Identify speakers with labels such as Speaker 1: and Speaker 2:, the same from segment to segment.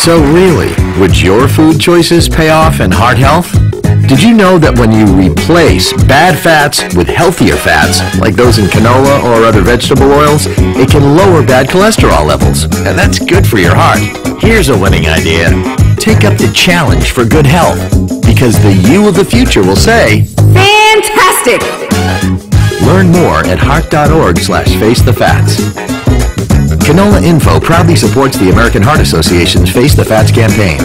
Speaker 1: So really, would your food choices pay off in heart health? Did you know that when you replace bad fats with healthier fats, like those in canola or other vegetable oils, it can lower bad cholesterol levels, and that's good for your heart. Here's a winning idea. Take up the challenge for good health, because the you of the future will say,
Speaker 2: Fantastic!
Speaker 1: Learn more at heart.org slash face the fats. Canola Info proudly supports the American Heart Association's Face the Fats campaign.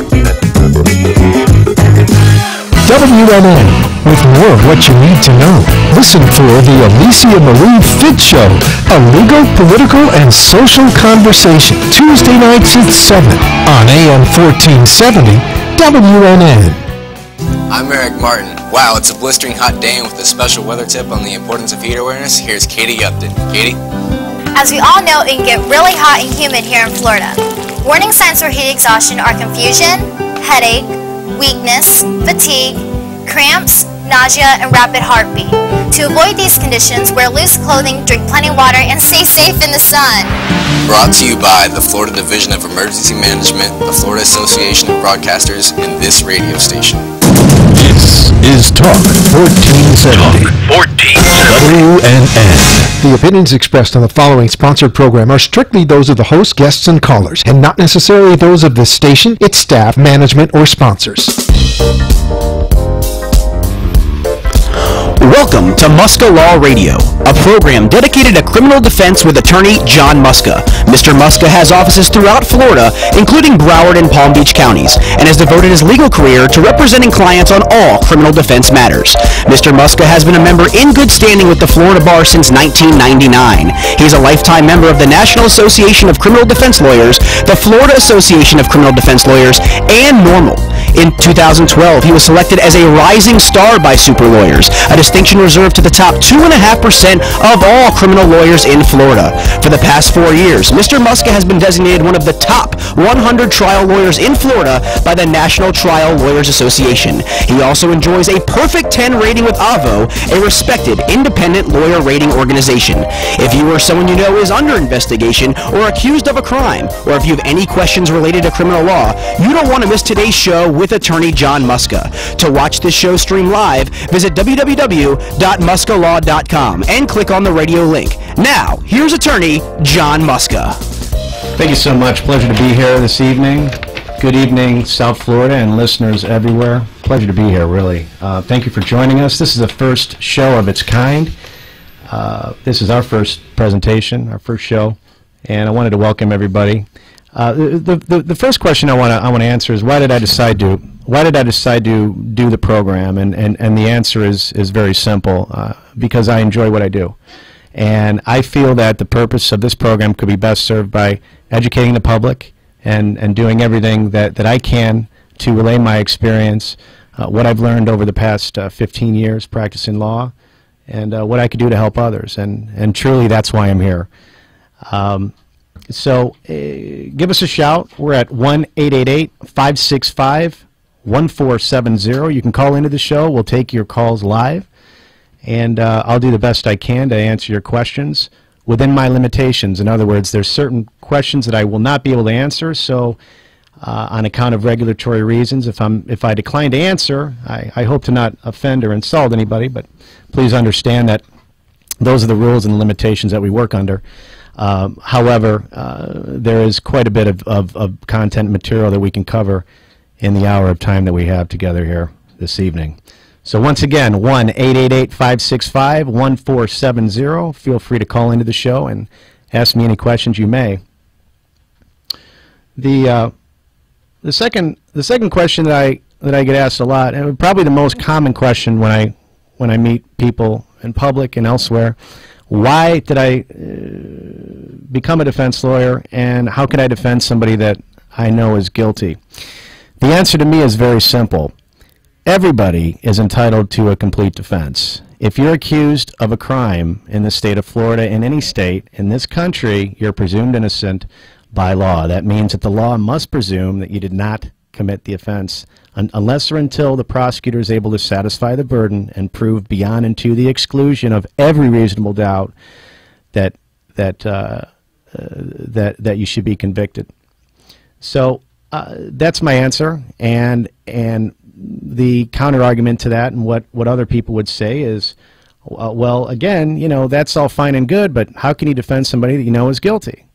Speaker 3: WNN, with more of what you need to know. Listen for the Alicia Marie Fit Show, a legal, political, and social conversation, Tuesday nights at 7 on AM 1470 WNN.
Speaker 4: I'm Eric Martin. Wow, it's a blistering hot day and with a special weather tip on the importance of heat awareness, here's Katie Upton. Katie?
Speaker 5: As we all know, it can get really hot and humid here in Florida. Warning signs for heat exhaustion are confusion, headache, weakness, fatigue, cramps, nausea, and rapid heartbeat. To avoid these conditions, wear loose clothing, drink plenty of water, and stay safe in the sun.
Speaker 4: Brought to you by the Florida Division of Emergency Management, the Florida Association of Broadcasters, and this radio station.
Speaker 3: This is Talk 1470. WNN. The opinions expressed on the following sponsored program are strictly those of the host, guests, and callers, and not necessarily those of the station, its staff, management, or sponsors.
Speaker 6: Welcome to Musca Law Radio, a program dedicated to criminal defense with attorney John Musca. Mr. Musca has offices throughout Florida, including Broward and Palm Beach counties, and has devoted his legal career to representing clients on all criminal defense matters. Mr. Musca has been a member in good standing with the Florida Bar since 1999. He's a lifetime member of the National Association of Criminal Defense Lawyers, the Florida Association of Criminal Defense Lawyers, and NORML. In 2012, he was selected as a Rising Star by Super Lawyers, a distinction reserved to the top 2.5% of all criminal lawyers in Florida. For the past four years, Mr. Musca has been designated one of the top 100 trial lawyers in Florida by the National Trial Lawyers Association. He also enjoys a perfect 10 rating with Avvo, a respected independent lawyer rating organization. If you or someone you know is under investigation or accused of a crime, or if you have any questions related to criminal law, you don't want to miss today's show with attorney John Musca. To watch this show stream live, visit www.muscalaw.com and click on the radio link. Now, here's attorney John Musca.
Speaker 7: Thank you so much. Pleasure to be here this evening. Good evening, South Florida and listeners everywhere. Pleasure to be here, really. Uh, thank you for joining us. This is the first show of its kind. Uh, this is our first presentation, our first show, and I wanted to welcome everybody. Uh, the, the, the first question I want to I want to answer is why did I decide to why did I decide to do the program? And and, and the answer is is very simple uh, because I enjoy what I do, and I feel that the purpose of this program could be best served by educating the public and and doing everything that that I can to relay my experience, uh, what I've learned over the past uh, 15 years practicing law, and uh, what I could do to help others. And and truly, that's why I'm here. Um, so uh, give us a shout. We're at 1 565 1470. You can call into the show. We'll take your calls live. And uh, I'll do the best I can to answer your questions within my limitations. In other words, there's certain questions that I will not be able to answer. So, uh, on account of regulatory reasons, if I'm if I decline to answer, I, I hope to not offend or insult anybody. But please understand that those are the rules and limitations that we work under. Um, however, uh, there is quite a bit of, of, of, content material that we can cover in the hour of time that we have together here this evening. So once again, 1-888-565-1470. Feel free to call into the show and ask me any questions you may. The uh, the second the second question that I that I get asked a lot, and probably the most common question when I when I meet people in public and elsewhere, why did I uh, become a defense lawyer and how can I defend somebody that I know is guilty? The answer to me is very simple. Everybody is entitled to a complete defense. If you're accused of a crime in the state of Florida, in any state, in this country, you're presumed innocent by law. That means that the law must presume that you did not commit the offense un unless or until the prosecutor is able to satisfy the burden and prove beyond and to the exclusion of every reasonable doubt that that uh, uh, that that you should be convicted. So uh, that's my answer, and and the counter argument to that, and what what other people would say is, uh, well, again, you know, that's all fine and good, but how can you defend somebody that you know is guilty?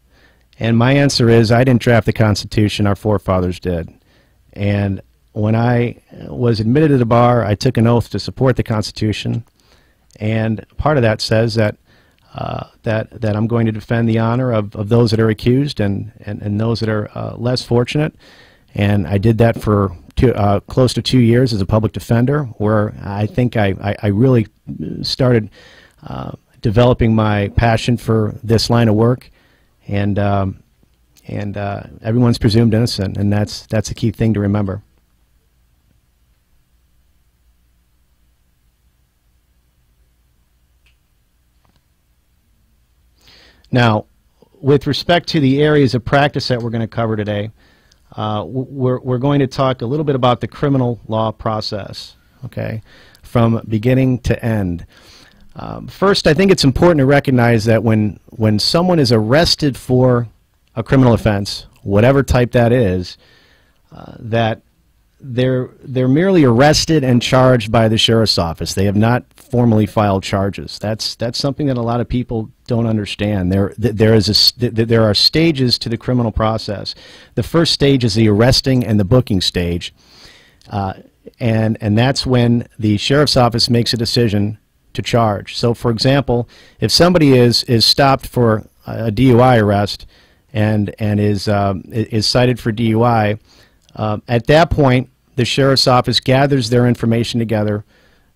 Speaker 7: And my answer is, I didn't draft the Constitution; our forefathers did, and when I was admitted to the bar, I took an oath to support the Constitution, and part of that says that uh, that that I'm going to defend the honor of, of those that are accused and and, and those that are uh, less fortunate, and I did that for two, uh, close to two years as a public defender, where I think I I, I really started uh, developing my passion for this line of work, and. Um, and uh, everyone's presumed innocent, and that's that's a key thing to remember. Now, with respect to the areas of practice that we're going to cover today, uh, we're, we're going to talk a little bit about the criminal law process, okay, from beginning to end. Um, first, I think it's important to recognize that when, when someone is arrested for a criminal offense, whatever type that is, uh, that they're they're merely arrested and charged by the sheriff's office. They have not formally filed charges. That's that's something that a lot of people don't understand. There there is a there are stages to the criminal process. The first stage is the arresting and the booking stage, uh, and and that's when the sheriff's office makes a decision to charge. So, for example, if somebody is is stopped for a DUI arrest and and is um, is cited for DUI um, at that point, the sheriff's office gathers their information together.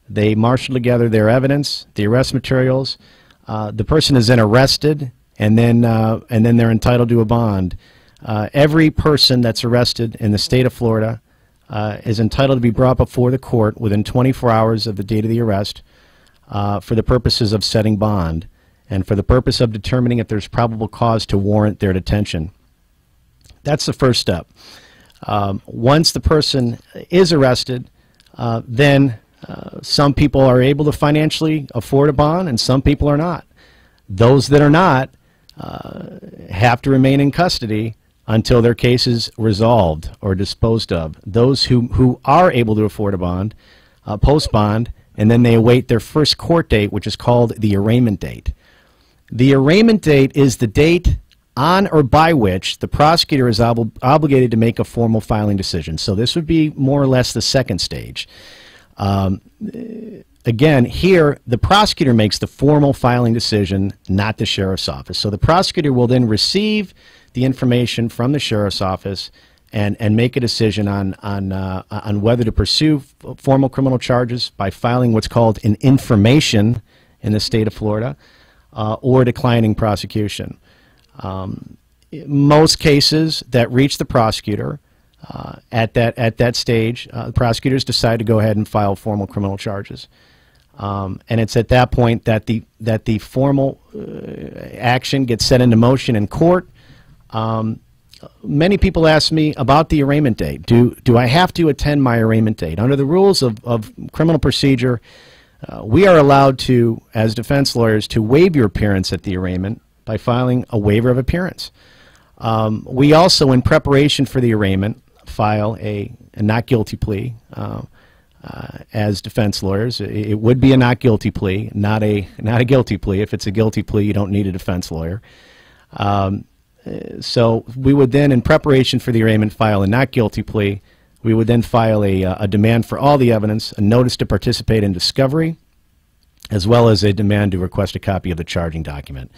Speaker 7: They marshal together their evidence, the arrest materials. Uh, the person is then arrested, and then uh, and then they're entitled to a bond. Uh, every person that's arrested in the state of Florida uh, is entitled to be brought before the court within 24 hours of the date of the arrest uh, for the purposes of setting bond and for the purpose of determining if there's probable cause to warrant their detention. That's the first step. Um, once the person is arrested, uh, then uh, some people are able to financially afford a bond and some people are not. Those that are not uh, have to remain in custody until their case is resolved or disposed of. Those who, who are able to afford a bond uh, post bond and then they await their first court date, which is called the arraignment date. The arraignment date is the date on or by which the prosecutor is ob obligated to make a formal filing decision. So this would be more or less the second stage. Um, again, here the prosecutor makes the formal filing decision, not the sheriff's office. So the prosecutor will then receive the information from the sheriff's office and, and make a decision on, on, uh, on whether to pursue formal criminal charges by filing what's called an information in the state of Florida uh, or declining prosecution. Um, most cases that reach the prosecutor uh, at that at that stage, uh, the prosecutors decide to go ahead and file formal criminal charges, um, and it's at that point that the that the formal uh, action gets set into motion in court. Um, many people ask me about the arraignment date. Do do I have to attend my arraignment date under the rules of, of criminal procedure? Uh, we are allowed to, as defense lawyers, to waive your appearance at the arraignment by filing a waiver of appearance. Um, we also, in preparation for the arraignment, file a, a not guilty plea uh, uh, as defense lawyers. It, it, would be a not guilty plea, not a not a guilty plea. If it's a guilty plea, you don't need a defense lawyer. Um, so we would then, in preparation for the arraignment, file a not guilty plea. We would then file a, a demand for all the evidence, a notice to participate in discovery, as well as a demand to request a copy of the charging document.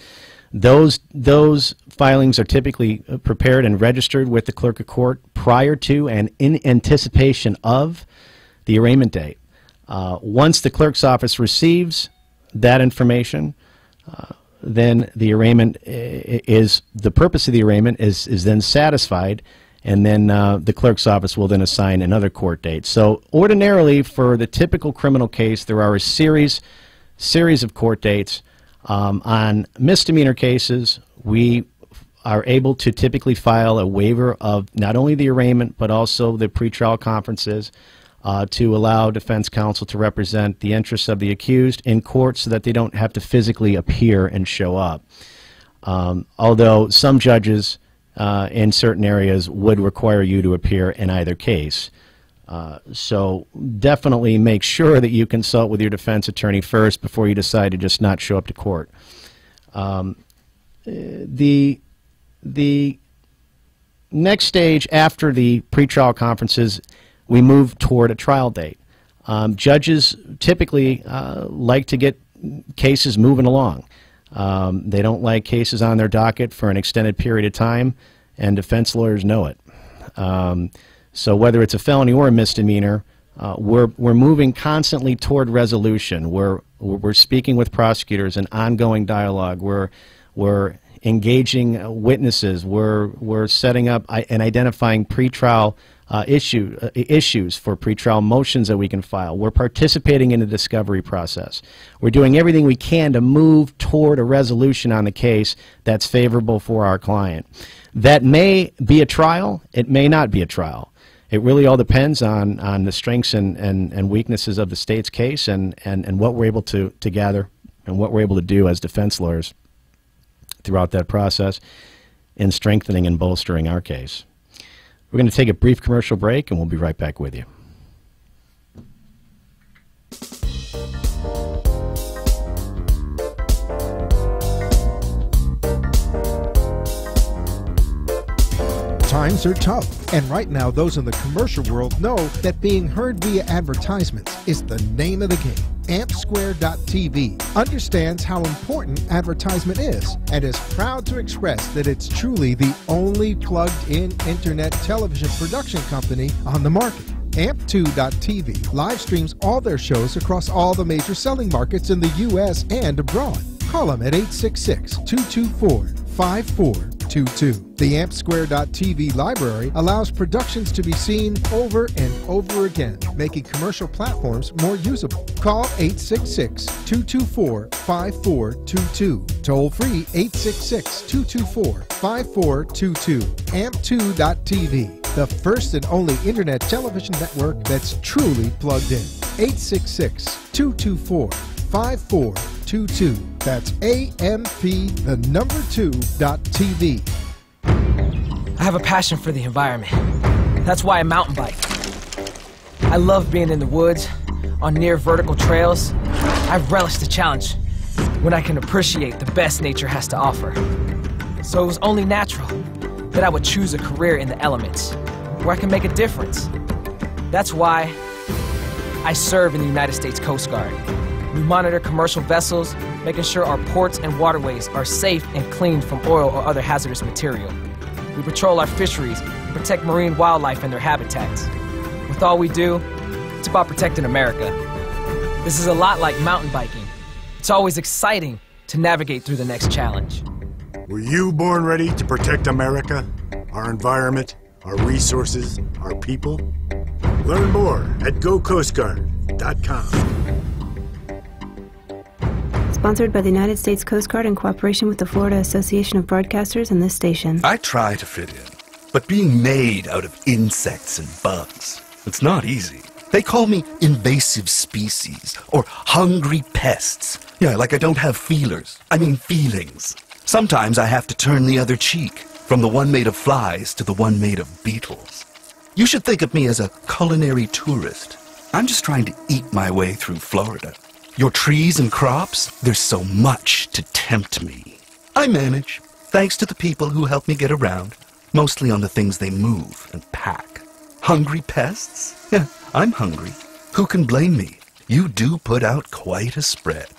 Speaker 7: Those, those filings are typically uh, prepared and registered with the clerk of court prior to and in anticipation of the arraignment date. Uh, once the clerk's office receives that information, uh, then the arraignment is the purpose of the arraignment is is then satisfied, and then uh, the clerk's office will then assign another court date. So ordinarily, for the typical criminal case, there are a series series of court dates. Um, on misdemeanor cases, we are able to typically file a waiver of not only the arraignment but also the pretrial conferences uh, to allow defense counsel to represent the interests of the accused in court so that they don't have to physically appear and show up. Um, although some judges uh, in certain areas would require you to appear in either case. Uh, so definitely make sure that you consult with your defense attorney first before you decide to just not show up to court. Um, the the next stage after the pretrial conferences, we move toward a trial date. Um, judges typically uh, like to get cases moving along. Um, they don't like cases on their docket for an extended period of time, and defense lawyers know it. So whether it's a felony or a misdemeanor, uh, we're, we're moving constantly toward resolution. We're, we're speaking with prosecutors, in ongoing dialogue. We're, we're engaging witnesses. We're, we're setting up and identifying pretrial uh, issue, uh, issues for pretrial motions that we can file. We're participating in the discovery process. We're doing everything we can to move toward a resolution on the case that's favorable for our client. That may be a trial. It may not be a trial. It really all depends on, on the strengths and, and, and weaknesses of the state's case and, and, and what we're able to, to gather and what we're able to do as defense lawyers throughout that process in strengthening and bolstering our case. We're going to take a brief commercial break and we'll be right back with you.
Speaker 2: Times are tough, and right now those in the commercial world know that being heard via advertisements is the name of the game. AmpSquare.tv understands how important advertisement is and is proud to express that it's truly the only plugged in internet television production company on the market. AMP2.tv live streams all their shows across all the major selling markets in the U.S. and abroad. Call them at 866 224 5422. The AmpSquare.tv library allows productions to be seen over and over again, making commercial platforms more usable. Call 866 224 5422. Toll free 866 224 5422. AMP2.tv, the first and only internet television network that's truly plugged in. 866 224 5422. That's AMP, the number two dot TV.
Speaker 8: I have a passion for the environment. That's why I mountain bike. I love being in the woods, on near vertical trails. I relish the challenge when I can appreciate the best nature has to offer. So it was only natural that I would choose a career in the elements, where I can make a difference. That's why I serve in the United States Coast Guard. We monitor commercial vessels, making sure our ports and waterways are safe and cleaned from oil or other hazardous material. We patrol our fisheries and protect marine wildlife and their habitats. With all we do, it's about protecting America. This is a lot like mountain biking. It's always exciting to navigate through the next challenge.
Speaker 9: Were you born ready to protect America, our environment, our resources, our people? Learn more at gocoastguard.com.
Speaker 10: Sponsored by the United States Coast Guard in cooperation with the Florida Association of Broadcasters and this station.
Speaker 11: I try to fit in, but being made out of insects and bugs, it's not easy. They call me invasive species or hungry pests. Yeah, like I don't have feelers. I mean feelings. Sometimes I have to turn the other cheek, from the one made of flies to the one made of beetles. You should think of me as a culinary tourist. I'm just trying to eat my way through Florida. Your trees and crops, there's so much to tempt me. I manage, thanks to the people who help me get around, mostly on the things they move and pack. Hungry pests? Yeah, I'm hungry. Who can blame me? You do put out quite a spread.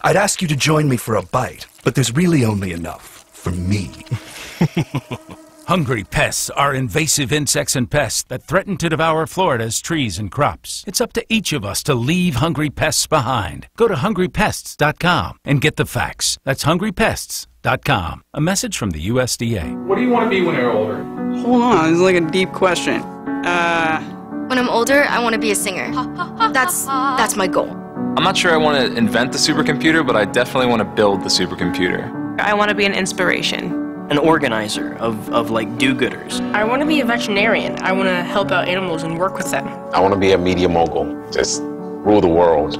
Speaker 11: I'd ask you to join me for a bite, but there's really only enough for me.
Speaker 12: Hungry pests are invasive insects and pests that threaten to devour Florida's trees and crops. It's up to each of us to leave hungry pests behind. Go to hungrypests.com and get the facts. That's hungrypests.com. A message from the USDA.
Speaker 13: What do you want to be when you're older?
Speaker 14: Hold on, this is like a deep question. Uh.
Speaker 15: When I'm older, I want to be a singer. That's that's my goal.
Speaker 16: I'm not sure I want to invent the supercomputer, but I definitely want to build the supercomputer.
Speaker 17: I want to be an inspiration
Speaker 18: an organizer of, of like do-gooders.
Speaker 17: I want to be a veterinarian. I want to help out animals and work with them.
Speaker 19: I want to be a media mogul. Just rule the world.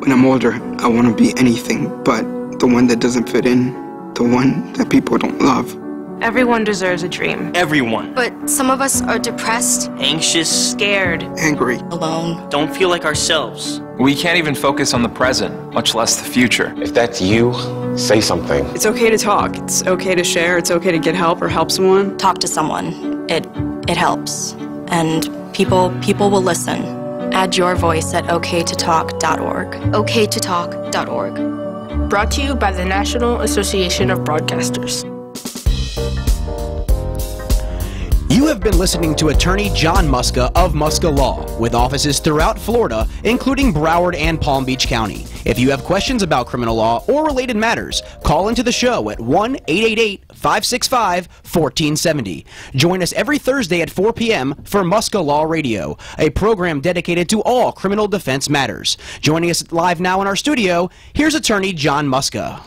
Speaker 20: When I'm older, I want to be anything but the one that doesn't fit in, the one that people don't love.
Speaker 17: Everyone deserves a dream.
Speaker 18: Everyone.
Speaker 15: But some of us are depressed,
Speaker 18: Anxious,
Speaker 17: Scared.
Speaker 20: Angry.
Speaker 15: alone.
Speaker 18: don't feel like ourselves.
Speaker 16: We can't even focus on the present, much less the future.
Speaker 19: If that's you, say something.
Speaker 14: It's okay to talk. It's okay to share. It's okay to get help or help someone.
Speaker 15: Talk to someone. It it helps. And people people will listen. Add your voice at okaytotalk.org. okaytotalk.org.
Speaker 17: Brought to you by the National Association of Broadcasters.
Speaker 6: You have been listening to attorney John Musca of Musca Law, with offices throughout Florida, including Broward and Palm Beach County. If you have questions about criminal law or related matters, call into the show at 1 888 565 1470. Join us every Thursday at 4 p.m. for Musca Law Radio, a program dedicated to all criminal defense matters. Joining us live now in our studio, here's attorney John Musca.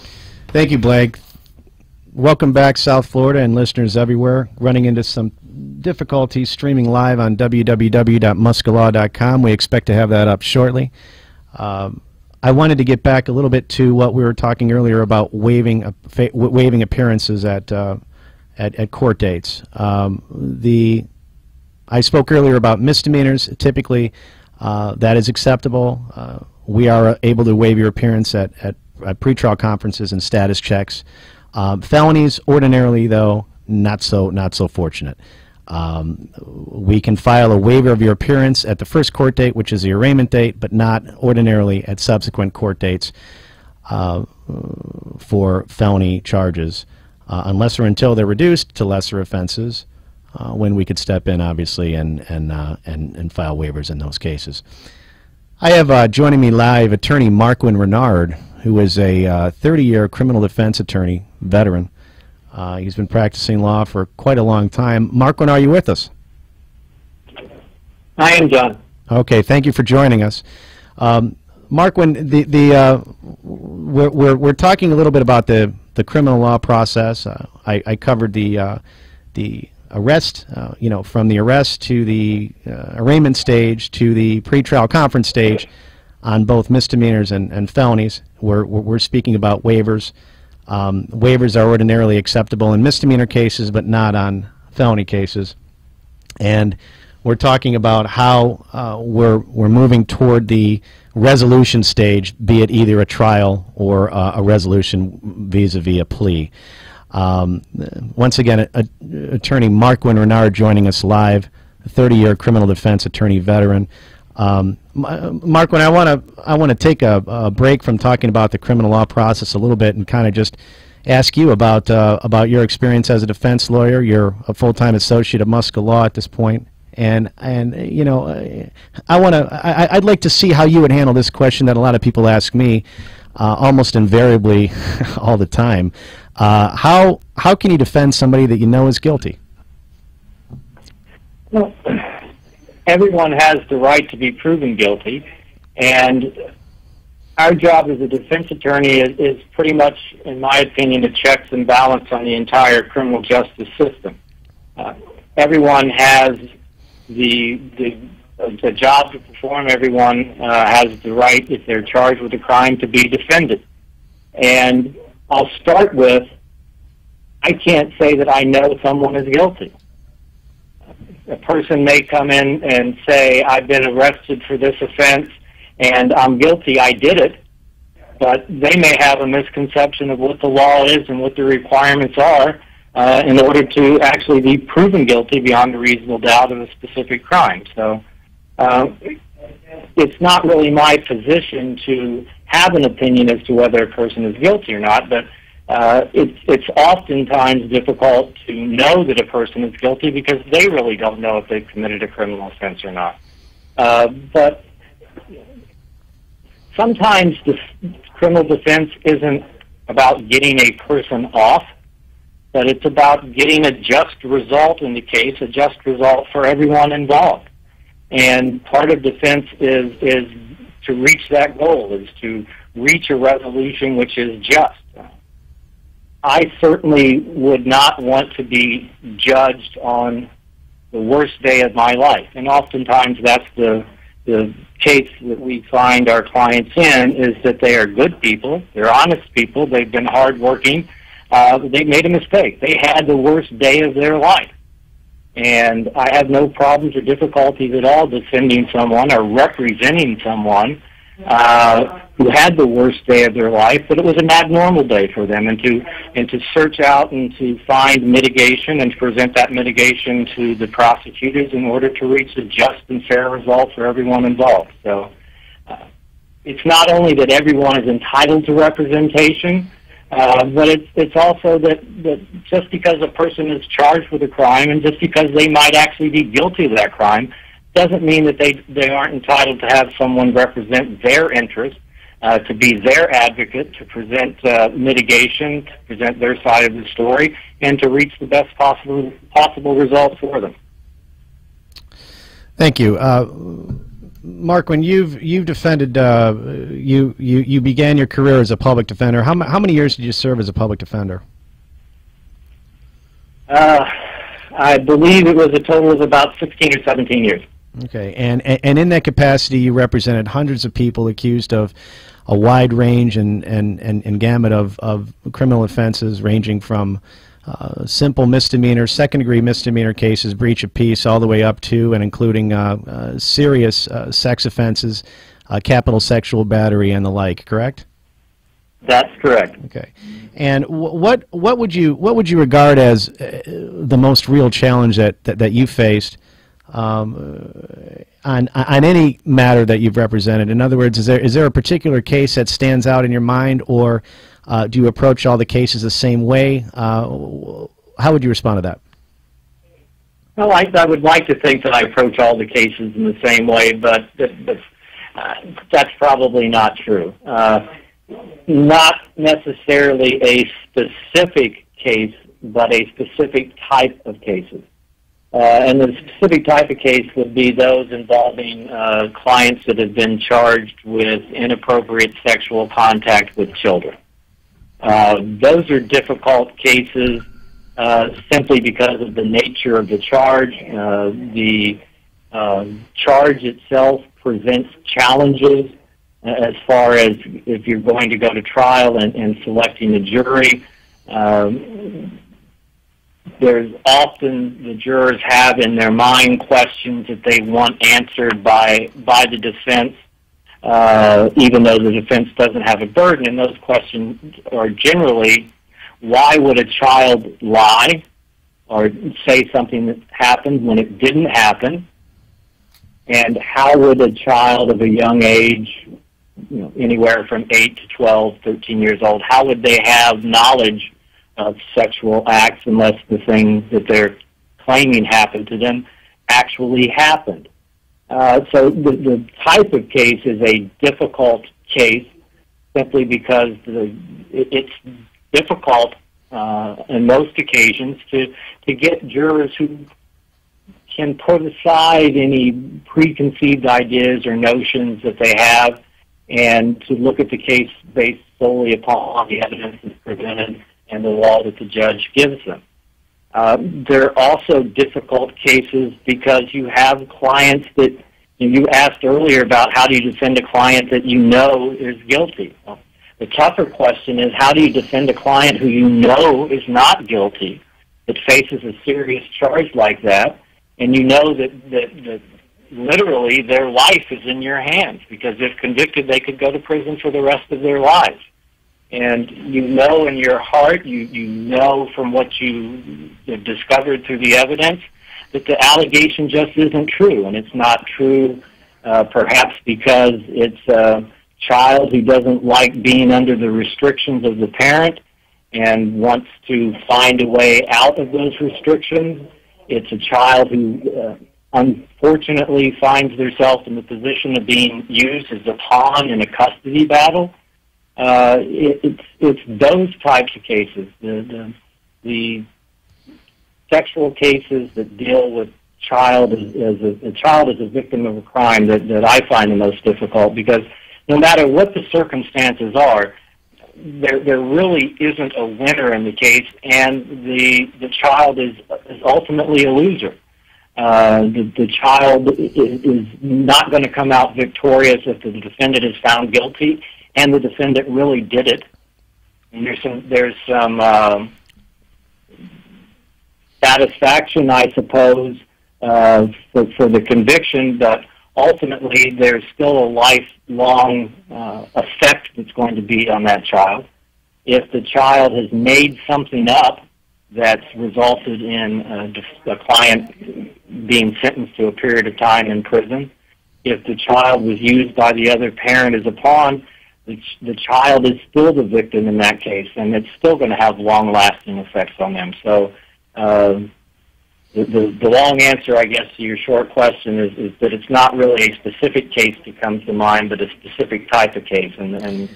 Speaker 7: Thank you, Blake. Welcome back, South Florida and listeners everywhere. Running into some difficulties streaming live on www.muscalaw.com. We expect to have that up shortly. Um, I wanted to get back a little bit to what we were talking earlier about waiving waiving appearances at, uh, at at court dates. Um, the I spoke earlier about misdemeanors. Typically, uh, that is acceptable. Uh, we are able to waive your appearance at, at, at pretrial conferences and status checks. Um, felonies, ordinarily, though, not so not so fortunate. Um, we can file a waiver of your appearance at the first court date, which is the arraignment date, but not ordinarily at subsequent court dates uh, for felony charges, uh, unless or until they're reduced to lesser offenses. Uh, when we could step in, obviously, and and uh, and and file waivers in those cases. I have uh, joining me live attorney Marquin Renard, who is a 30-year criminal defense attorney, veteran. Uh, he's been practicing law for quite a long time. Marquin, are you with us?
Speaker 13: I am John.
Speaker 7: Okay, thank you for joining us. Um, Marquin, the the uh, we're, we're we're talking a little bit about the the criminal law process. Uh, I, I covered the uh, the arrest, uh, you know, from the arrest to the uh, arraignment stage to the pretrial conference stage on both misdemeanors and, and felonies. We're, we're we're speaking about waivers. Um, waivers are ordinarily acceptable in misdemeanor cases, but not on felony cases. And we're talking about how uh, we're we're moving toward the resolution stage, be it either a trial or uh, a resolution vis-a-vis a plea. Um, once again, a, a, attorney Marquin Renard joining us live, a 30-year criminal defense attorney veteran. Um, Marquin, I want to I want to take a, a, break from talking about the criminal law process a little bit and kind of just ask you about uh, about your experience as a defense lawyer. You're a full-time associate of Musca Law at this point, and and you know, I want to I'd like to see how you would handle this question that a lot of people ask me, uh, almost invariably, all the time. Uh, how how can you defend somebody that you know is guilty?
Speaker 13: Well, everyone has the right to be proven guilty, and our job as a defense attorney is, is pretty much, in my opinion, a checks and balance on the entire criminal justice system. Uh, everyone has the the the job to perform. Everyone uh, has the right, if they're charged with a crime, to be defended. And I'll start with, I can't say that I know someone is guilty. A person may come in and say, I've been arrested for this offense and I'm guilty, I did it, but they may have a misconception of what the law is and what the requirements are uh, in order to actually be proven guilty beyond a reasonable doubt of a specific crime. So uh, it's not really my position to have an opinion as to whether a person is guilty or not, but uh, it's it's oftentimes difficult to know that a person is guilty because they really don't know if they've committed a criminal offense or not. Uh, but sometimes the criminal defense isn't about getting a person off, but it's about getting a just result in the case, a just result for everyone involved. And part of defense is is to reach that goal, is to reach a resolution which is just. I certainly would not want to be judged on the worst day of my life, and oftentimes that's the the case that we find our clients in is that they are good people, they're honest people, they've been hardworking, uh, they made a mistake. They had the worst day of their life. And I have no problems or difficulties at all defending someone or representing someone uh, who had the worst day of their life, but it was an abnormal day for them, and to and to search out and to find mitigation and to present that mitigation to the prosecutors in order to reach a just and fair result for everyone involved. So. Uh, it's not only that everyone is entitled to representation, uh, but it's it's also that that just because a person is charged with a crime and just because they might actually be guilty of that crime doesn't mean that they they aren't entitled to have someone represent their interest, uh, to be their advocate, to present uh, mitigation, to present their side of the story, and to reach the best possible possible result for them.
Speaker 7: Thank you. Uh, Mark, when you've you've defended, uh, you you you began your career as a public defender. How how many years did you serve as a public defender?
Speaker 13: Uh, I believe it was a total of about sixteen or seventeen years.
Speaker 7: Okay, and and in that capacity, you represented hundreds of people accused of a wide range and and and, and gamut of of criminal offenses, ranging from uh, simple misdemeanor, second degree misdemeanor cases, breach of peace, all the way up to and including uh, uh, serious uh, sex offenses, uh, capital sexual battery, and the like. Correct?
Speaker 13: That's correct.
Speaker 7: Okay. And what what would you what would you regard as the most real challenge that that, that you faced? Um, on on any matter that you've represented. In other words, is there is there a particular case that stands out in your mind, or uh, do you approach all the cases the same way? Uh, how would you respond to that?
Speaker 13: Well, I, I would like to think that I approach all the cases in the same way, but, but, but uh, that's probably not true. Uh, not necessarily a specific case, but a specific type of cases. Uh, and the specific type of case would be those involving uh, clients that have been charged with inappropriate sexual contact with children. Uh, those are difficult cases uh, simply because of the nature of the charge. Uh, the uh, charge itself presents challenges as far as if you're going to go to trial and, and selecting a jury. Um, there's often the jurors have in their mind questions that they want answered by by the defense uh, even though the defense doesn't have a burden. And those questions are generally, why would a child lie or say something that happened when it didn't happen? And how would a child of a young age, you know, anywhere from 8 to 12, 13 years old, how would they have knowledge of sexual acts unless the thing that they're claiming happened to them actually happened? Uh, so the, the type of case is a difficult case simply because the, it, it's difficult uh, in most occasions to, to get jurors who can put aside any preconceived ideas or notions that they have and to look at the case based solely upon the evidence that's presented and the law that the judge gives them. Uh, there are also difficult cases because you have clients that you asked earlier about how do you defend a client that you know is guilty. Well, the tougher question is how do you defend a client who you know is not guilty, that faces a serious charge like that, and you know that, that, that literally their life is in your hands because if convicted they could go to prison for the rest of their lives and you know in your heart, you, you know from what you have discovered through the evidence, that the allegation just isn't true. And it's not true uh, perhaps because it's a child who doesn't like being under the restrictions of the parent and wants to find a way out of those restrictions. It's a child who uh, unfortunately finds themselves in the position of being used as a pawn in a custody battle uh, it, it's it's those types of cases, the, the the sexual cases that deal with child as, as a, a child as a victim of a crime that, that I find the most difficult because no matter what the circumstances are, there there really isn't a winner in the case, and the the child is is ultimately a loser. Uh, the, the child is, is not going to come out victorious if the defendant is found guilty, and the defendant really did it. And there's some there's some um, satisfaction, I suppose, uh, for, for the conviction, but ultimately there's still a lifelong uh, effect that's going to be on that child. If the child has made something up that's resulted in a, a client being sentenced to a period of time in prison, if the child was used by the other parent as a pawn, the, the child is still the victim in that case, and it's still going to have long-lasting effects on them. So, um, the, the, the long answer, I guess, to your short question is, is that it's not really a specific case that comes to mind, but a specific type of case, and, and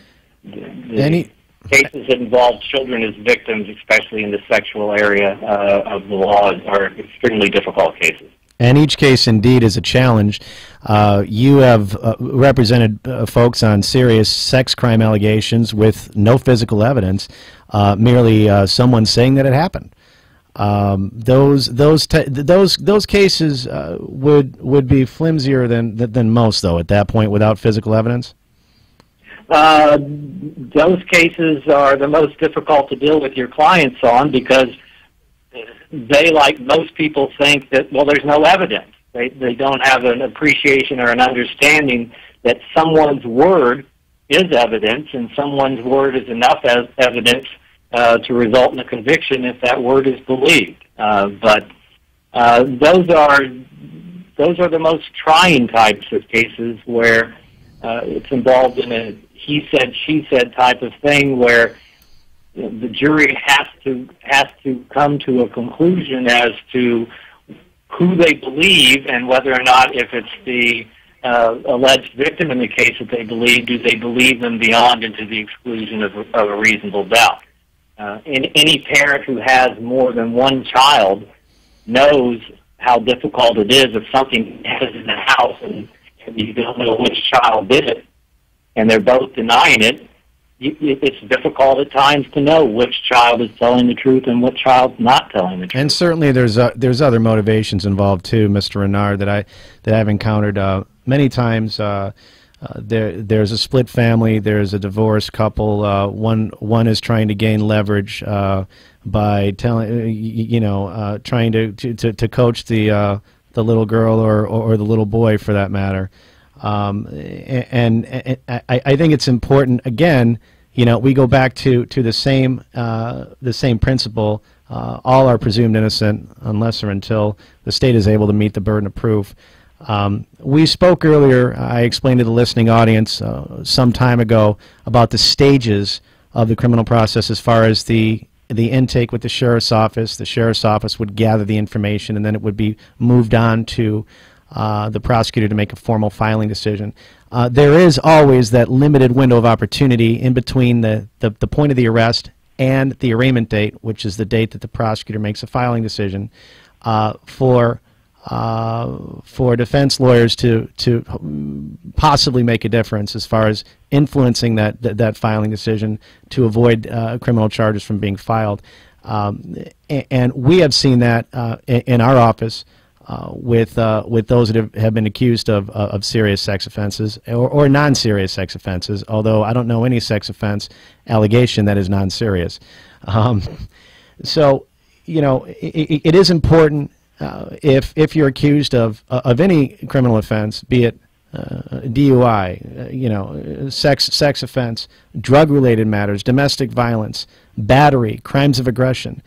Speaker 13: the, the
Speaker 7: Any-
Speaker 13: cases that involve children as victims, especially in the sexual area uh, of the law, are extremely difficult cases.
Speaker 7: And each case indeed is a challenge. Uh, you have uh, represented uh, folks on serious sex crime allegations with no physical evidence, uh, merely uh, someone saying that it happened. Um, those those those those cases uh, would would be flimsier than than most, though. At that point, without physical evidence.
Speaker 13: Those cases are the most difficult to deal with your clients on because they, like most people, think that well, there's no evidence. They they don't have an appreciation or an understanding that someone's word is evidence, and someone's word is enough as evidence uh, to result in a conviction if that word is believed. Uh, but uh, those are those are the most trying types of cases where uh, it's involved in a he said she said type of thing where the jury has to has to come to a conclusion as to who they believe and whether or not if it's the uh, alleged victim in the case that they believe, do they believe them beyond and to the exclusion of, of a reasonable doubt? Uh, in, any parent who has more than one child knows how difficult it is if something happens in the house and, and you don't know which child did it, and they're both denying it. It's difficult at times to know which child is telling the truth and which child's not telling the truth.
Speaker 7: And certainly, there's uh, there's other motivations involved too, Mr. Renard, that I that I've encountered uh, many times. Uh, uh, there there's a split family. There's a divorced couple. Uh, one one is trying to gain leverage uh, by telling you know uh, trying to, to, to, coach the uh, the little girl or, or, or the little boy for that matter. Um, and, and I, I think it's important. Again, you know, we go back to, to the same uh, the same principle. Uh, all are presumed innocent unless or until the state is able to meet the burden of proof. Um, we spoke earlier. I explained to the listening audience uh, some time ago about the stages of the criminal process as far as the the intake with the sheriff's office. The sheriff's office would gather the information, and then it would be moved on to uh, the prosecutor to make a formal filing decision. Uh, there is always that limited window of opportunity in between the, the, the point of the arrest and the arraignment date, which is the date that the prosecutor makes a filing decision, uh, for uh, for defense lawyers to to possibly make a difference as far as influencing that that, that filing decision to avoid uh, criminal charges from being filed. Um, a- and we have seen that uh, in our office uh, with uh, with those that have, have been accused of uh, of serious sex offenses or, or non-serious sex offenses. Although I don't know any sex offense allegation that is non-serious. Um, so, you know, it, it is important uh, if if you're accused of of any criminal offense, be it uh, DUI, uh, you know, sex sex offense, drug-related matters, domestic violence, battery, crimes of aggression.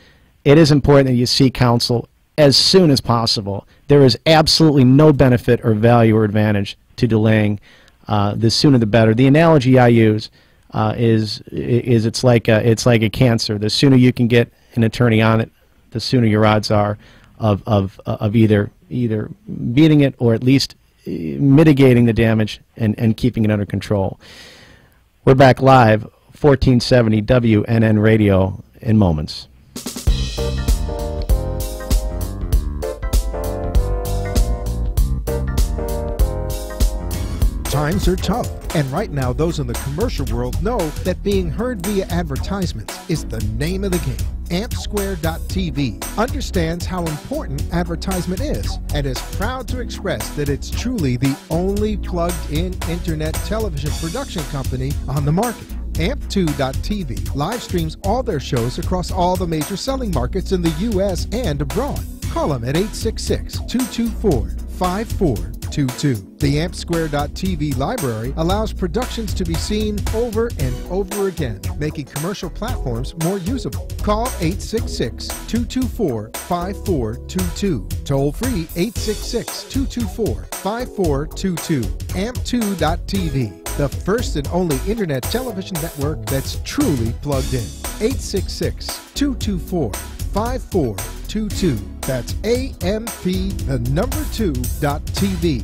Speaker 7: It is important that you seek counsel as soon as possible. There is absolutely no benefit or value or advantage to delaying. Uh, the sooner the better. The analogy I use uh, is is it's like a, it's like a cancer. The sooner you can get an attorney on it, the sooner your odds are of of of either either beating it or at least uh, mitigating the damage and, and keeping it under control. We're back live, 1470 WNN Radio in moments.
Speaker 2: Times are tough, and right now, those in the commercial world know that being heard via advertisements is the name of the game. AmpSquare.tv understands how important advertisement is and is proud to express that it's truly the only plugged in internet television production company on the market. AMP2.tv live streams all their shows across all the major selling markets in the U.S. and abroad. Call them at 866 224 5422. The AmpSquare.tv library allows productions to be seen over and over again, making commercial platforms more usable. Call 866 224 5422. Toll free 866 224 5422. AMP2.tv, the first and only internet television network that's truly plugged in. 866 224 5422. That's AMP, the number two dot TV.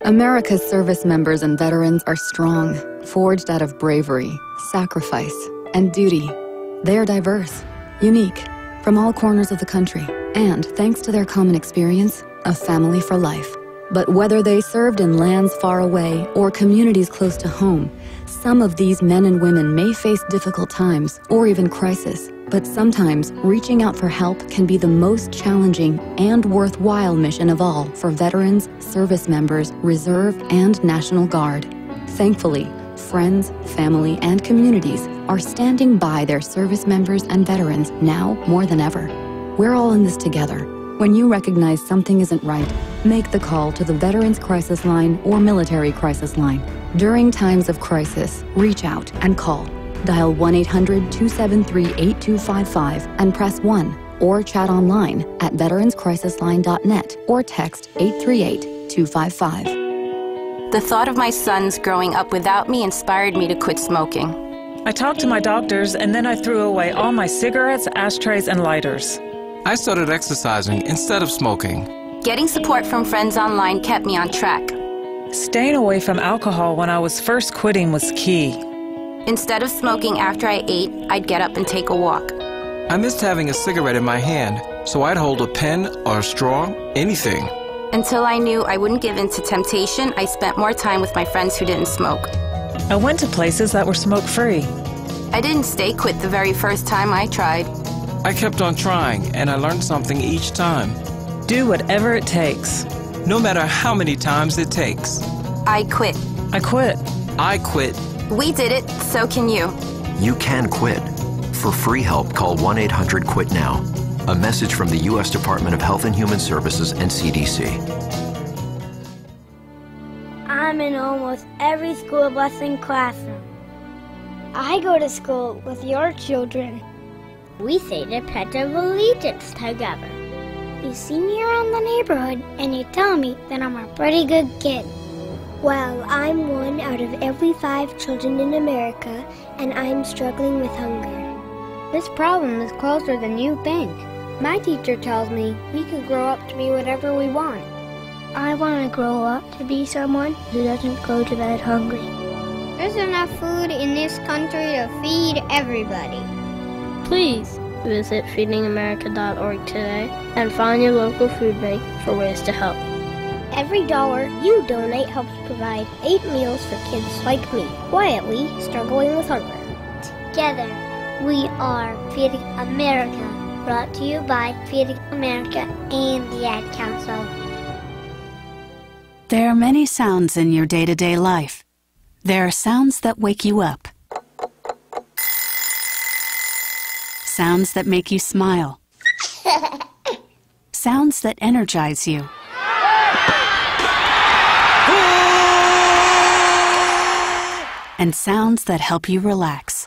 Speaker 21: America's service members and veterans are strong, forged out of bravery, sacrifice, and duty. They are diverse, unique, from all corners of the country, and, thanks to their common experience, a family for life. But whether they served in lands far away or communities close to home, some of these men and women may face difficult times or even crisis. But sometimes reaching out for help can be the most challenging and worthwhile mission of all for veterans, service members, reserve, and National Guard. Thankfully, friends, family, and communities are standing by their service members and veterans now more than ever. We're all in this together. When you recognize something isn't right, make the call to the Veterans Crisis Line or Military Crisis Line. During times of crisis, reach out and call. Dial 1 800 273 8255 and press 1 or chat online at veteranscrisisline.net or text 838 255.
Speaker 22: The thought of my sons growing up without me inspired me to quit smoking.
Speaker 23: I talked to my doctors and then I threw away all my cigarettes, ashtrays, and lighters.
Speaker 24: I started exercising instead of smoking.
Speaker 22: Getting support from friends online kept me on track.
Speaker 23: Staying away from alcohol when I was first quitting was key.
Speaker 22: Instead of smoking after I ate, I'd get up and take a walk.
Speaker 24: I missed having a cigarette in my hand, so I'd hold a pen or a straw, anything.
Speaker 22: Until I knew I wouldn't give in to temptation, I spent more time with my friends who didn't smoke.
Speaker 23: I went to places that were smoke free.
Speaker 22: I didn't stay quit the very first time I tried.
Speaker 24: I kept on trying, and I learned something each time.
Speaker 23: Do whatever it takes.
Speaker 24: No matter how many times it takes.
Speaker 22: I quit.
Speaker 23: I quit.
Speaker 24: I quit.
Speaker 22: We did it, so can you.
Speaker 1: You can quit. For free help, call 1 800 QUIT NOW. A message from the U.S. Department of Health and Human Services and CDC.
Speaker 25: I'm in almost every school bus and classroom. I go to school with your children. We say the Pledge of Allegiance together. You see me around the neighborhood and you tell me that I'm a pretty good kid. Well, I'm one out of every five children in America, and I'm struggling with hunger. This problem is closer than you think. My teacher tells me we can grow up to be whatever we want. I want to grow up to be someone who doesn't go to bed hungry. There's enough food in this country to feed everybody.
Speaker 17: Please visit feedingamerica.org today and find your local food bank for ways to help.
Speaker 25: Every dollar you donate helps provide eight meals for kids like me, quietly struggling with hunger. Together, we are Feeding America, brought to you by Feeding America and the Ad Council.
Speaker 26: There are many sounds in your day to day life. There are sounds that wake you up, sounds that make you smile, sounds that energize you. and sounds that help you relax.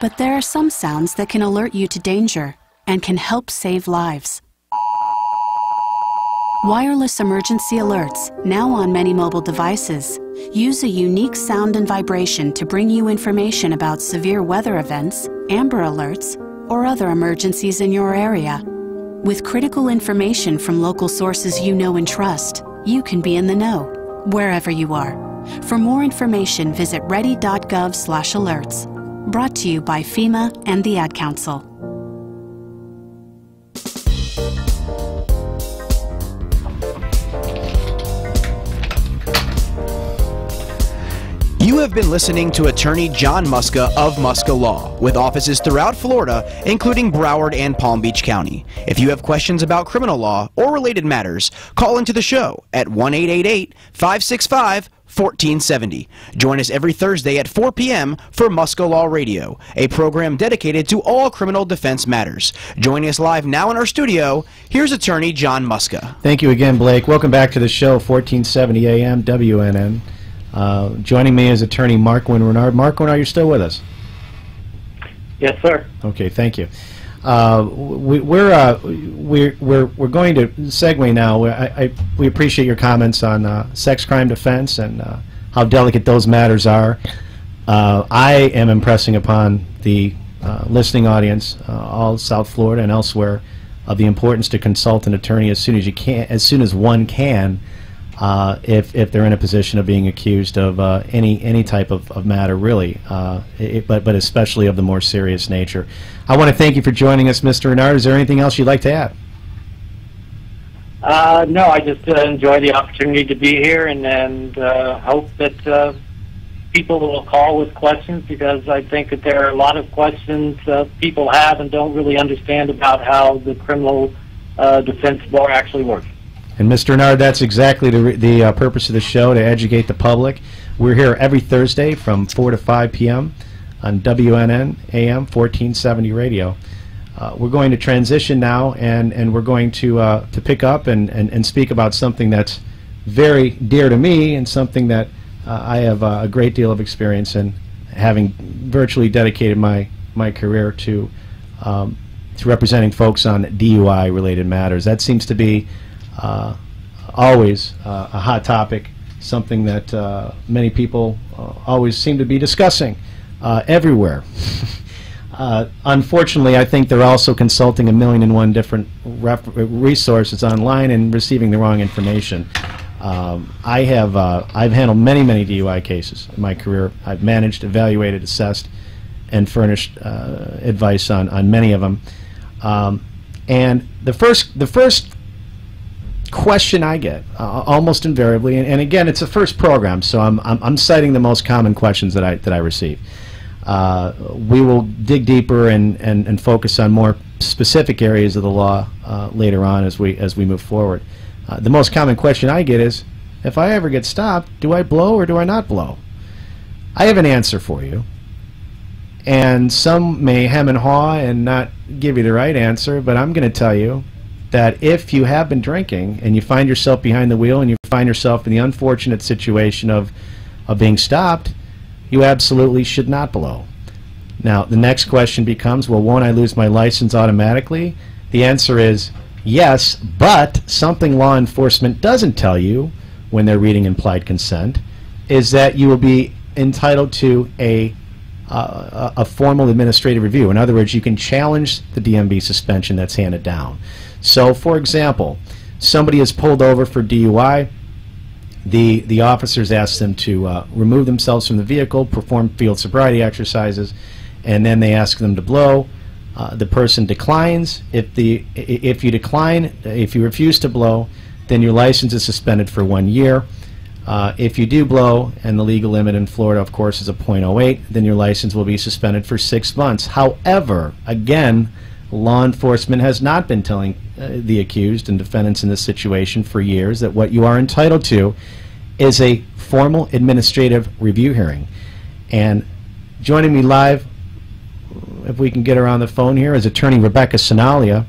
Speaker 26: But there are some sounds that can alert you to danger and can help save lives. Wireless emergency alerts, now on many mobile devices, use a unique sound and vibration to bring you information about severe weather events, Amber Alerts, or other emergencies in your area. With critical information from local sources you know and trust, you can be in the know, wherever you are. For more information, visit ready.gov/alerts. Brought to you by FEMA and the Ad Council.
Speaker 6: Have been listening to attorney John Musca of Musca Law, with offices throughout Florida, including Broward and Palm Beach County. If you have questions about criminal law or related matters, call into the show at 1 565 1470. Join us every Thursday at 4 p.m. for Musca Law Radio, a program dedicated to all criminal defense matters. Joining us live now in our studio, here's attorney John Musca.
Speaker 7: Thank you again, Blake. Welcome back to the show, 1470 AM WNN. Uh, joining me is attorney Mark Wynn Renard. Mark Wynn, are you still with us?
Speaker 13: Yes, sir.
Speaker 7: Okay, thank you. Uh, we, we're, uh, we're, we're, we're going to segue now. I, I, we appreciate your comments on uh, sex crime defense and uh, how delicate those matters are. Uh, I am impressing upon the uh, listening audience, all South Florida and elsewhere, of the importance to consult an attorney as soon as you can, as soon as one can, uh, if, if they're in a position of being accused of uh, any any type of, of matter, really, uh, it, but but especially of the more serious nature. I want to thank you for joining us, Mr. Renard. Is there anything else you'd like to add?
Speaker 13: Uh, no, I just uh, enjoy the opportunity to be here, and and uh, hope that people will call with questions because I think that there are a lot of questions people have and don't really understand about how the criminal defense bar actually works.
Speaker 7: And Mr. Nard, that's exactly the, the uh, purpose of the show, to educate the public. We're here every Thursday from 4 to 5 p.m. on WNN AM 1470 radio. Uh, we're going to transition now, and, and we're going to, uh, to pick up and, and, and speak about something that's very dear to me and something that uh, I have uh, a great deal of experience in, having virtually dedicated my, my career to, um, to representing folks on DUI-related matters. That seems to be uh, always uh, a hot topic, something that uh, many people always seem to be discussing everywhere. Uh, unfortunately, I think they're also consulting a million and one different resources online and receiving the wrong information. Um, I have uh, I've handled many many DUI cases in my career. I've managed, evaluated, assessed, and furnished uh, advice on on many of them. Um, and the first the first question I get uh, almost invariably, and, and, again, it's a first program, so I'm, I'm, I'm, citing the most common questions that I, that I receive. Uh, we will dig deeper and, and, and focus on more specific areas of the law uh, later on as we, as we move forward. Uh, the most common question I get is, if I ever get stopped, do I blow or do I not blow? I have an answer for you. And some may hem and haw and not give you the right answer, but I'm going to tell you that if you have been drinking and you find yourself behind the wheel and you find yourself in the unfortunate situation of, of being stopped, you absolutely should not blow. Now, the next question becomes, well, won't I lose my license automatically? The answer is yes, but something law enforcement doesn't tell you when they're reading implied consent is that you will be entitled to a uh, a formal administrative review. In other words, you can challenge the DMV suspension that's handed down. So, for example, somebody is pulled over for DUI. The, the officers ask them to uh, remove themselves from the vehicle, perform field sobriety exercises, and then they ask them to blow. Uh, the person declines. If, the, if you decline, if you refuse to blow, then your license is suspended for one year. Uh, if you do blow, and the legal limit in Florida, of course, is a .08, then your license will be suspended for six months. However, again, law enforcement has not been telling uh, the accused and defendants in this situation for years that what you are entitled to is a formal administrative review hearing. And joining me live, if we can get her on the phone here, is attorney Rebecca Sinalia.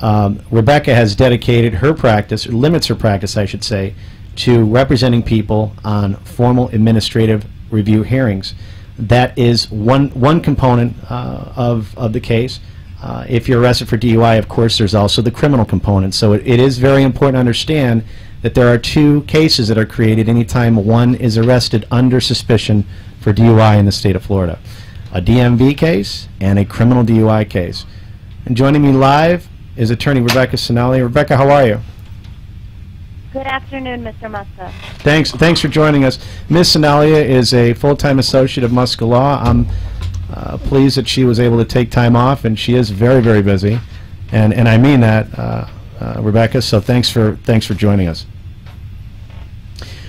Speaker 7: Um, Rebecca has dedicated her practice, or limits her practice, I should say, to representing people on formal administrative review hearings. That is one one component uh, of of the case. Uh, if you're arrested for DUI, of course, there's also the criminal component. So it, it is very important to understand that there are two cases that are created anytime one is arrested under suspicion for DUI in the state of Florida. A DMV case and a criminal DUI case. And joining me live is attorney Rebecca Sinali. Rebecca, how are you?
Speaker 27: Good afternoon, Mr. Musca.
Speaker 7: Thanks, thanks for joining us. Ms. Sinalia is a full-time associate of Musca Law. I'm uh, pleased that she was able to take time off, and she is very, very busy, and and I mean that, uh, uh, Rebecca. So thanks for thanks for joining us.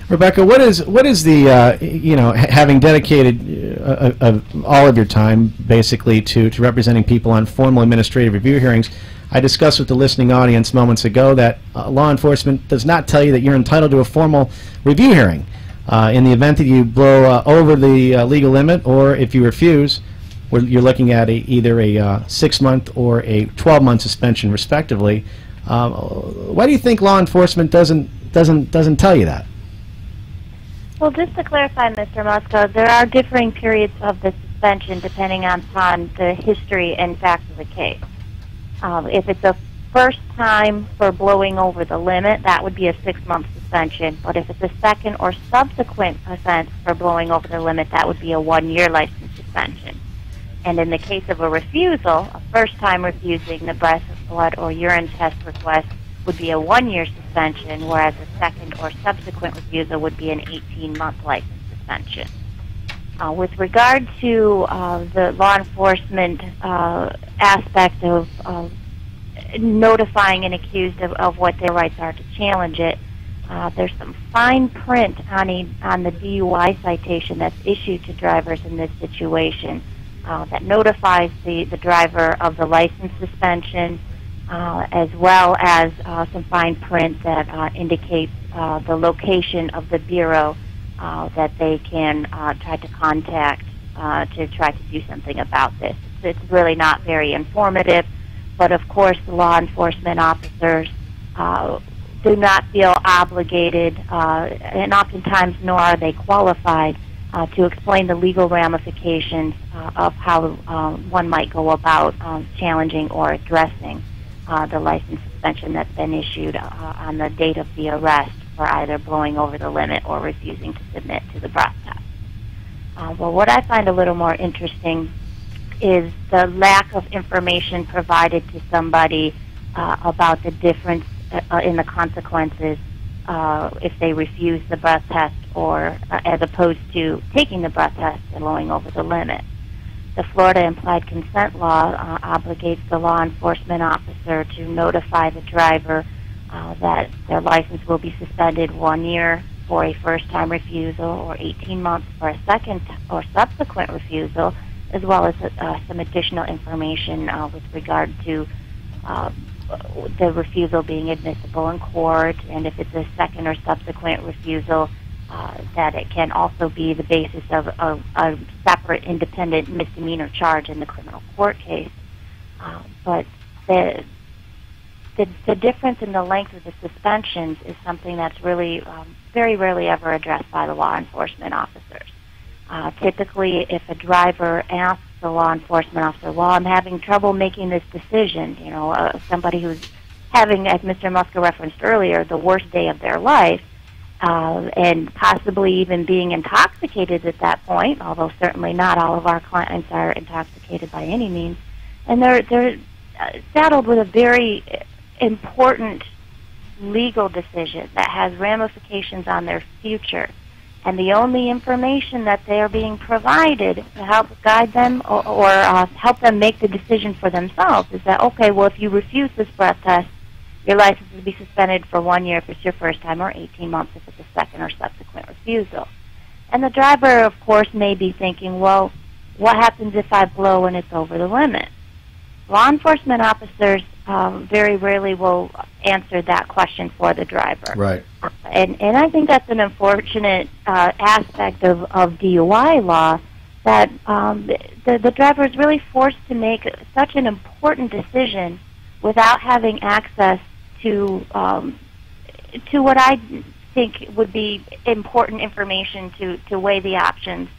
Speaker 7: Rebecca, what is what is the uh, you know ha- having dedicated uh, uh, all of your time basically to to representing people on formal administrative review hearings? I discussed with the listening audience moments ago that uh, law enforcement does not tell you that you're entitled to a formal review hearing. Uh, in the event that you blow uh, over the uh, legal limit, or if you refuse, you're looking at a, either a uh, six-month or a 12-month suspension, respectively. Uh, why do you think law enforcement doesn't doesn't doesn't tell you that?
Speaker 27: Well, just to clarify, Mr. Musca, there are differing periods of the suspension depending on the history and facts of the case. Um, if it's a first time for blowing over the limit, that would be a six-month suspension. But if it's a second or subsequent offense for blowing over the limit, that would be a one-year license suspension. And in the case of a refusal, a first time refusing the breath, blood, or urine test request would be a one-year suspension, whereas a second or subsequent refusal would be an 18-month license suspension. Uh, with regard to uh, the law enforcement uh, aspect of notifying an accused of, of, what their rights are to challenge it, uh, there's some fine print on, a, on the DUI citation that's issued to drivers in this situation uh, that notifies the, the driver of the license suspension, uh, as well as some fine print that indicates the location of the bureau that they can try to contact to try to do something about this. It's, it's, really not very informative, but of course the law enforcement officers do not feel obligated, and oftentimes nor are they qualified uh, to explain the legal ramifications uh, of how um, one might go about um, challenging or addressing uh, the license suspension that's been issued uh, on the date of the arrest for either blowing over the limit or refusing to submit to the breath test. Uh, well, what I find a little more interesting is the lack of information provided to somebody uh, about the difference in the consequences uh, if they refuse the breath test or uh, as opposed to taking the breath test and blowing over the limit. The Florida implied consent law uh, obligates the law enforcement officer to notify the driver uh, that their license will be suspended one year for a first-time refusal or 18 months for a second or subsequent refusal, as well as uh, some additional information uh, with regard to the refusal being admissible in court, and if it's a second or subsequent refusal, uh, that it can also be the basis of, of a separate independent misdemeanor charge in the criminal court case. Uh, but the, the, the difference in the length of the suspensions is something that's really um, very rarely ever addressed by the law enforcement officers. Uh, typically, if a driver asks the law enforcement officer, well, I'm having trouble making this decision, you know, uh, somebody who's having, as Mr. Musca referenced earlier, the worst day of their life, uh, and possibly even being intoxicated at that point, although certainly not all of our clients are intoxicated by any means, and they're, they're uh, saddled with a very important legal decision that has ramifications on their future and the only information that they are being provided to help guide them or, or uh, help them make the decision for themselves is that okay, well, if you refuse this breath test, your license will be suspended for one year if it's your first time, or 18 months if it's a second or subsequent refusal. And the driver, of course, may be thinking, well, what happens if I blow and it's over the limit? Law enforcement officers um, very rarely will answer that question for the driver.
Speaker 7: Right.
Speaker 27: And and I think that's an unfortunate uh, aspect of, of DUI law that um, the the driver is really forced to make such an important decision without having access to um, to what I think would be important information to to weigh the options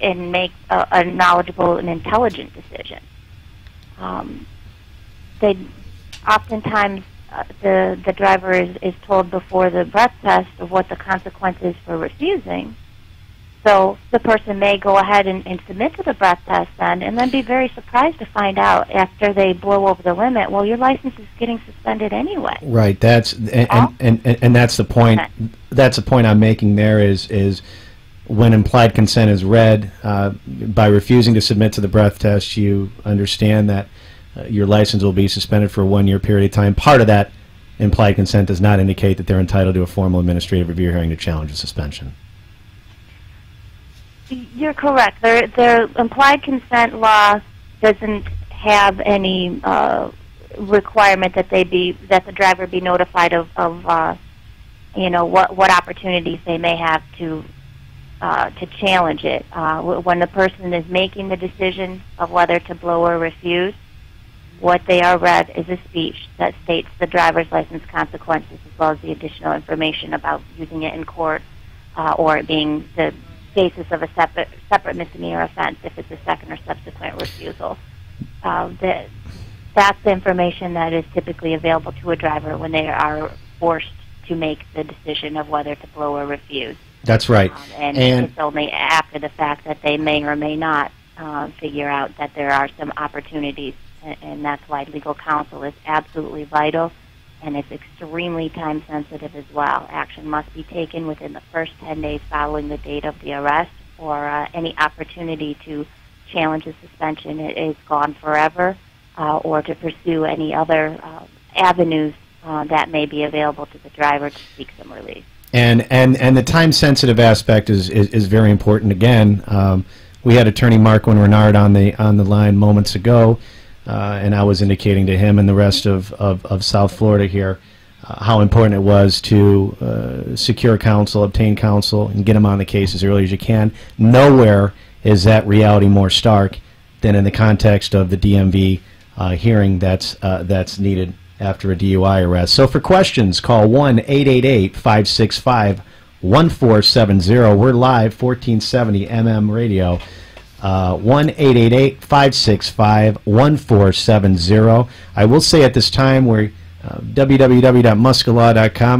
Speaker 27: and make a, a knowledgeable and intelligent decision. Um, they oftentimes uh, the the driver is, is told before the breath test of what the consequence is for refusing. So the person may go ahead and, and submit to the breath test then, and then be very surprised to find out after they blow over the limit. Well, your license is getting suspended anyway.
Speaker 7: Right. That's and and, and, and, and that's the point. That's the point I'm making. There is is when implied consent is read, uh, by refusing to submit to the breath test, you understand that your license will be suspended for a one-year period of time. Part of that implied consent does not indicate that they're entitled to a formal administrative review hearing to challenge the suspension.
Speaker 27: You're correct. Their their implied consent law doesn't have any uh, requirement that they be that the driver be notified of, of uh, you know what what opportunities they may have to uh, to challenge it. Uh, when the person is making the decision of whether to blow or refuse, what they are read is a speech that states the driver's license consequences as well as the additional information about using it in court uh, or it being the basis of a separate, separate misdemeanor offense if it's a second or subsequent refusal. Uh, the, that's the information that is typically available to a driver when they are forced to make the decision of whether to blow or refuse.
Speaker 7: That's right. Um,
Speaker 27: and, and, it's only after the fact that they may or may not uh, figure out that there are some opportunities, and, that's why legal counsel is absolutely vital and it's extremely time sensitive as well. Action must be taken within the first 10 days following the date of the arrest, or uh, any opportunity to challenge a suspension is gone forever, uh, or to pursue any other uh, avenues uh, that may be available to the driver to seek some relief.
Speaker 7: And and and the time sensitive aspect is, is, is very important. Again, um, we had Attorney Marquin Renard on the on the line moments ago. Uh, and I was indicating to him and the rest of, of, of South Florida here uh, how important it was to uh, secure counsel, obtain counsel, and get them on the case as early as you can. Nowhere is that reality more stark than in the context of the DMV uh, hearing that's, uh, that's needed after a DUI arrest. So for questions, call 1 888 565 1470. We're live, 1470 MM Radio. Uh, one eight eight eight five six five one four seven zero. I will say at this time where uh,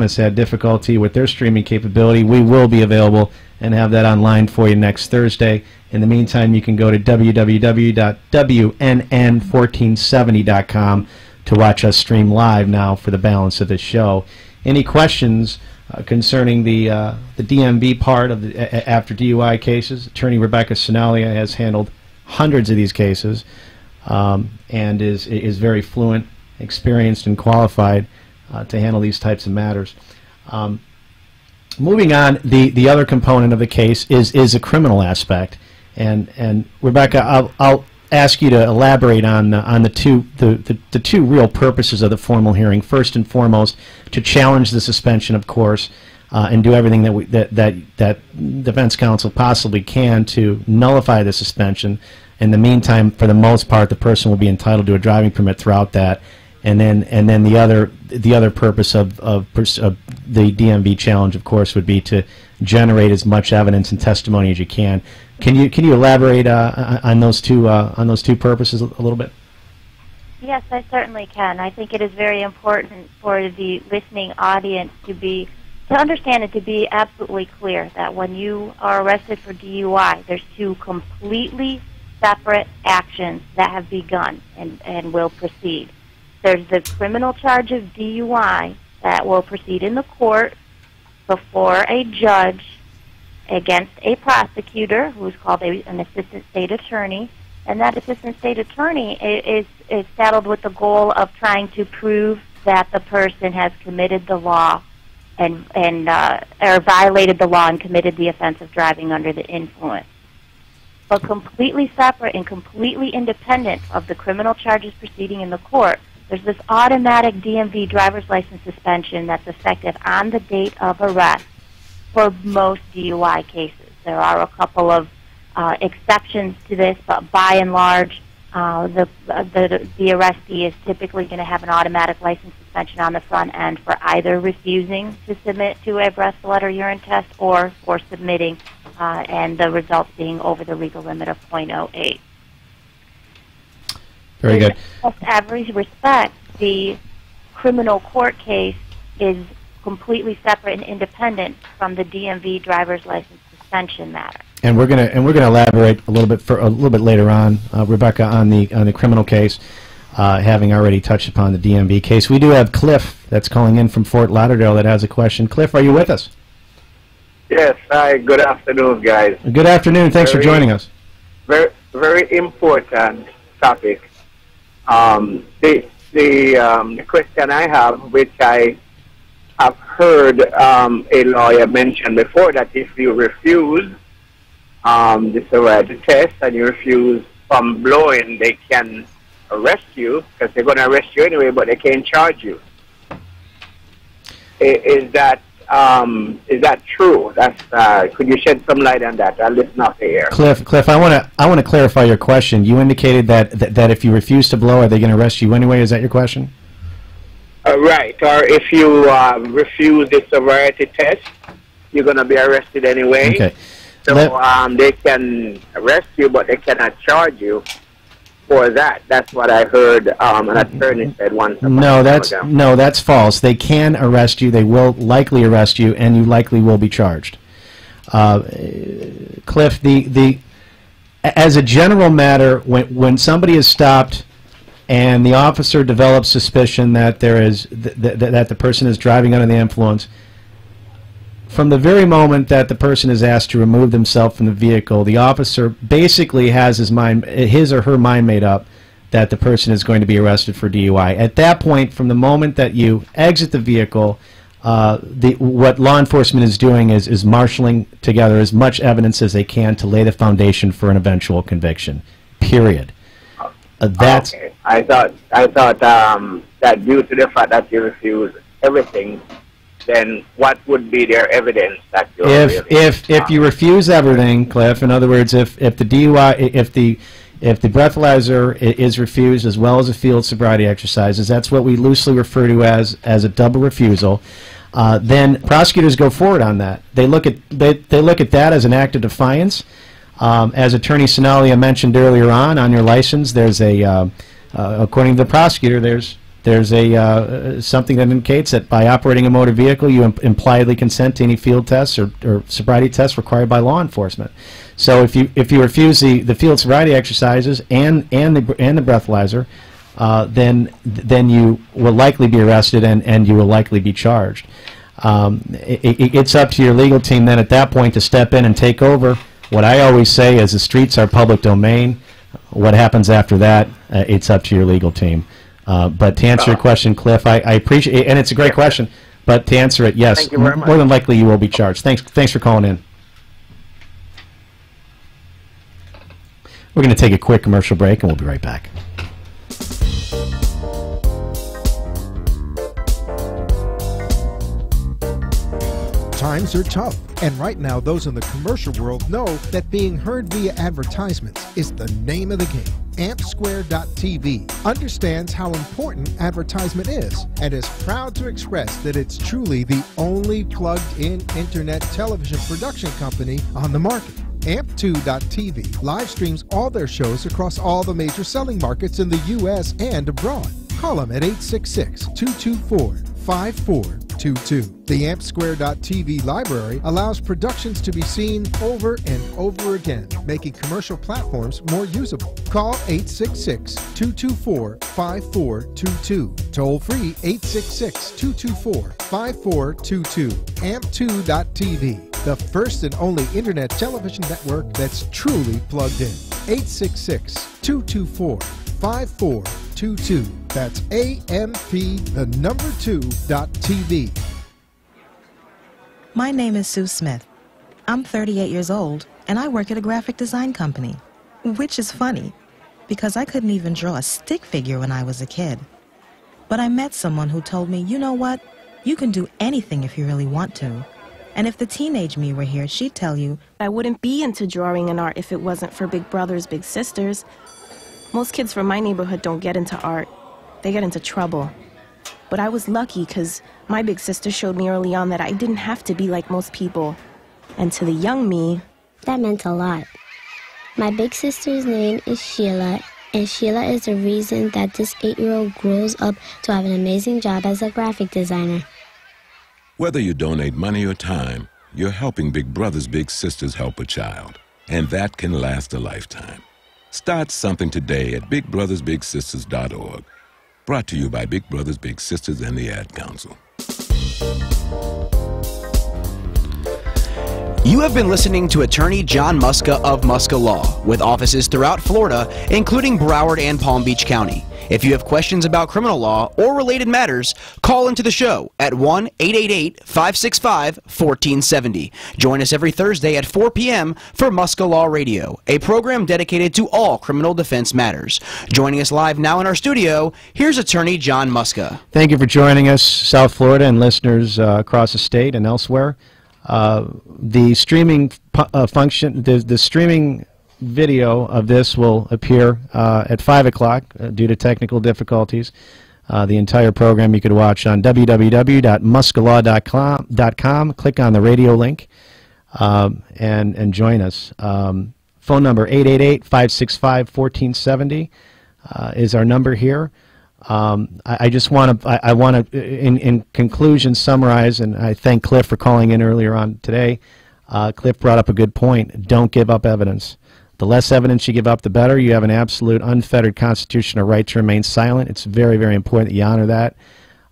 Speaker 7: has had difficulty with their streaming capability. We will be available and have that online for you next Thursday. In the meantime, you can go to www.wnn1470.com to watch us stream live now for the balance of the show. Any questions? Uh, concerning the uh, the DMV part of the after DUI cases. Attorney Rebecca Sonalia has handled hundreds of these cases um, and is is very fluent, experienced, and qualified uh, to handle these types of matters. Um, moving on, the the other component of the case is is a criminal aspect, and and Rebecca, I'll, I'll ask you to elaborate on on the two the, the, the, two real purposes of the formal hearing. First and foremost, to challenge the suspension, of course, uh, and do everything that we that that that defense counsel possibly can to nullify the suspension. In the meantime, for the most part, the person will be entitled to a driving permit throughout that. And then, and then the other, the other purpose of, of, of the DMV challenge, of course, would be to generate as much evidence and testimony as you can can you can you elaborate uh, on those two uh, on those two purposes a little bit?
Speaker 27: Yes, I certainly can. I think it is very important for the listening audience to be to understand and to be absolutely clear that when you are arrested for DUI, there's two completely separate actions that have begun and, and will proceed. There's the criminal charge of DUI that will proceed in the court before a judge against a prosecutor who's called a, an assistant state attorney, and that assistant state attorney is, is saddled with the goal of trying to prove that the person has committed the law and and uh, or violated the law and committed the offense of driving under the influence. But completely separate and completely independent of the criminal charges proceeding in the court, there's this automatic DMV driver's license suspension that's effective on the date of arrest for most DUI cases. There are a couple of uh, exceptions to this, but by and large, uh, the, the the arrestee is typically going to have an automatic license suspension on the front end for either refusing to submit to a breath, blood, or urine test, or for submitting, uh, and the results being over the legal limit of .08.
Speaker 7: Very good.
Speaker 27: In every respect, the criminal court case is completely separate and independent from the DMV driver's license suspension matter.
Speaker 7: And we're gonna and we're gonna elaborate a little bit for a little bit later on, uh, Rebecca, on the on the criminal case. Uh, having already touched upon the DMV case, we do have Cliff that's calling in from Fort Lauderdale that has a question. Cliff, are you with us?
Speaker 28: Yes. Hi. Good afternoon, guys.
Speaker 7: Good afternoon. Thanks very, for joining us.
Speaker 28: Very very important topic. Um, the the, um, the question I have, which I have heard um, a lawyer mention before, that if you refuse um, the sobriety test and you refuse from blowing, they can arrest you because they're going to arrest you anyway, but they can't charge you. I- Is that um, is that true? That's uh, could you shed some light on that? I'll listen off the air.
Speaker 7: Cliff, Cliff, I want to I want to clarify your question. You indicated that, that that if you refuse to blow, are they going to arrest you anyway? Is that your question?
Speaker 28: Uh, right, or if you um, refuse the sobriety test, you're going to be arrested anyway.
Speaker 7: Okay.
Speaker 28: So
Speaker 7: Let-
Speaker 28: um, they can arrest you, but they cannot charge you for that. That's what I heard um, an attorney said once.
Speaker 7: No, that's
Speaker 28: ago.
Speaker 7: no, that's false. They can arrest you. They will likely arrest you, and you likely will be charged. Uh, Cliff, the the as a general matter, when when somebody is stopped and the officer develops suspicion that there is th- th- that the person is driving under the influence, from the very moment that the person is asked to remove themselves from the vehicle, the officer basically has his mind, his or her mind made up that the person is going to be arrested for DUI. At that point, from the moment that you exit the vehicle, uh, the, what law enforcement is doing is, is marshaling together as much evidence as they can to lay the foundation for an eventual conviction. Period. Uh, that's
Speaker 28: Okay. I thought I thought um, that due to the fact that you refuse everything, then what would be their evidence that you're
Speaker 7: if
Speaker 28: really
Speaker 7: if if you refuse everything, Cliff. In other words, if if the DUI, if the if the breathalyzer is refused as well as the field sobriety exercises, that's what we loosely refer to as as a double refusal. Uh, then prosecutors go forward on that. They look at they, they look at that as an act of defiance. Um, as Attorney Sonalia mentioned earlier on, on your license, there's a uh, uh, according to the prosecutor, there's there's a uh, something that indicates that by operating a motor vehicle, you imp- impliedly consent to any field tests or, or sobriety tests required by law enforcement. So if you if you refuse the, the field sobriety exercises and and the and the breathalyzer, uh, then then you will likely be arrested and, and you will likely be charged. Um, it, it, it's up to your legal team then at that point to step in and take over. What I always say is the streets are public domain. What happens after that, uh, it's up to your legal team. Uh, but to answer your question, Cliff, I, I appreciate, and it's a great question. But to answer it, yes,
Speaker 28: Thank you very much.
Speaker 7: more than likely you will be charged. Thanks, thanks for calling in. We're going to take a quick commercial break, and we'll be right back.
Speaker 2: Times are tough, and right now, those in the commercial world know that being heard via advertisements is the name of the game. AmpSquare.tv understands how important advertisement is and is proud to express that it's truly the only plugged in internet television production company on the market. AMP2.tv live streams all their shows across all the major selling markets in the U.S. and abroad. Call them at 866 224 5422. The AmpSquare.tv library allows productions to be seen over and over again, making commercial platforms more usable. Call 866 224 5422. Toll free 866 224 5422. AMP2.tv, the first and only internet television network that's truly plugged in. 866 224 5422. That's AMP, the number two dot TV.
Speaker 29: My name is Sue Smith. I'm 38 years old and I work at a graphic design company. Which is funny because I couldn't even draw a stick figure when I was a kid. But I met someone who told me, you know what? You can do anything if you really want to. And if the teenage me were here, she'd tell you,
Speaker 30: I wouldn't be into drawing and art if it wasn't for Big Brothers Big Sisters. Most kids from my neighborhood don't get into art, they get into trouble. But I was lucky because my big sister showed me early on that I didn't have to be like most people. And to the young me,
Speaker 25: That meant a lot. My big sister's name is Sheila, and Sheila is the reason that this eight year old grows up to have an amazing job as a graphic designer.
Speaker 31: Whether you donate money or time, you're helping Big Brothers Big Sisters help a child. And that can last a lifetime. Start something today at bigbrothersbigsisters.org. Brought to you by Big Brothers Big Sisters and the Ad Council.
Speaker 6: You have been listening to attorney John Musca of Musca Law, with offices throughout Florida, including Broward and Palm Beach County. If you have questions about criminal law or related matters, call into the show at 1 888 565 1470. Join us every Thursday at 4 p.m. for Musca Law Radio, a program dedicated to all criminal defense matters. Joining us live now in our studio, here's attorney John Musca.
Speaker 7: Thank you for joining us, South Florida and listeners uh, across the state and elsewhere. Uh, the streaming uh, function, the, the streaming video of this will appear uh, at 5 o'clock uh, due to technical difficulties. Uh, the entire program you could watch on www.muscalaw.com. Click on the radio link um, and, and join us. Um, phone number 888-565-1470 uh, is our number here. Um, I, I, just want to, I, I want to, in, in conclusion, summarize, and I thank Cliff for calling in earlier on today. Uh, Cliff brought up a good point. Don't give up evidence. The less evidence you give up, the better. You have an absolute unfettered constitutional right to remain silent. It's very, very important that you honor that.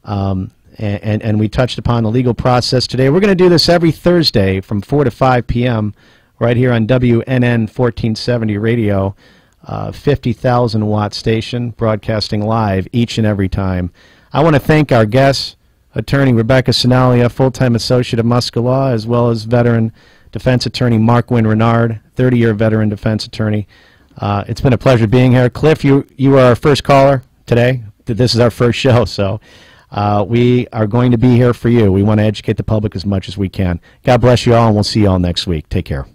Speaker 7: Um, and, and, and, we touched upon the legal process today. We're going to do this every Thursday from 4 to 5 p.m. right here on WNN 1470 radio, uh, 50,000 watt station, broadcasting live each and every time. I want to thank our guests, attorney Rebecca Sinalia, full-time associate of Musca Law, as well as veteran defense attorney Mark Wynn Renard, 30-year veteran defense attorney. Uh, it's been a pleasure being here. Cliff, you, you are our first caller today. This is our first show, so uh, we are going to be here for you. We want to educate the public as much as we can. God bless you all, and we'll see you all next week. Take care.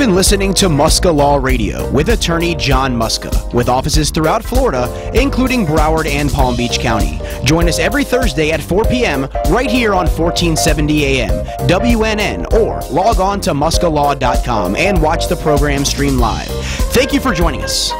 Speaker 6: Been listening to Musca Law Radio with attorney John Musca, with offices throughout Florida, including Broward and Palm Beach County. Join us every Thursday at 4 p.m. right here on 1470 AM, WNN, or log on to muscalaw.com and watch the program stream live. Thank you for joining us.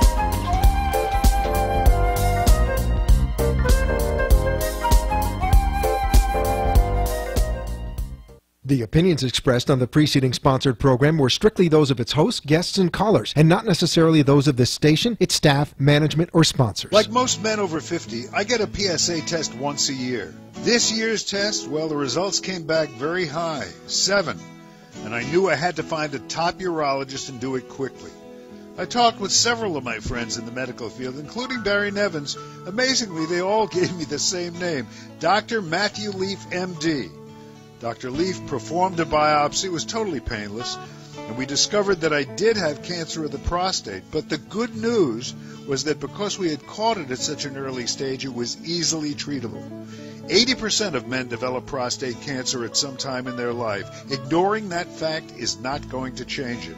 Speaker 2: The opinions expressed on the preceding sponsored program were strictly those of its hosts, guests, and callers, and not necessarily those of this station, its staff, management, or sponsors.
Speaker 32: Like most men over 50, I get a PSA test once a year. This year's test, well, the results came back very high, seven, and I knew I had to find a top urologist and do it quickly. I talked with several of my friends in the medical field, including Barry Nevins. Amazingly, they all gave me the same name, Dr. Matthew Leaf, MD. Dr. Leaf performed a biopsy, it was totally painless, and we discovered that I did have cancer of the prostate. But the good news was that because we had caught it at such an early stage, it was easily treatable. 80% of men develop prostate cancer at some time in their life. Ignoring that fact is not going to change it.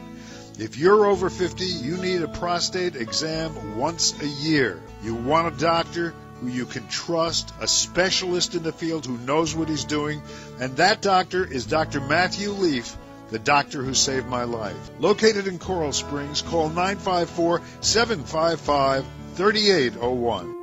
Speaker 32: If you're over 50, you need a prostate exam once a year. You want a doctor who you can trust, a specialist in the field who knows what he's doing, and that doctor is Dr. Matthew Leaf, the doctor who saved my life. Located in Coral Springs, call 954 755 3801.